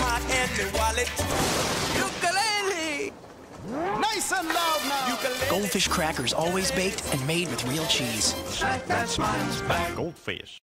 heart and me wallet. Ukulele. Nice and loud now. Ukulele. Goldfish crackers, always baked and made with real cheese. That smiles back. Goldfish.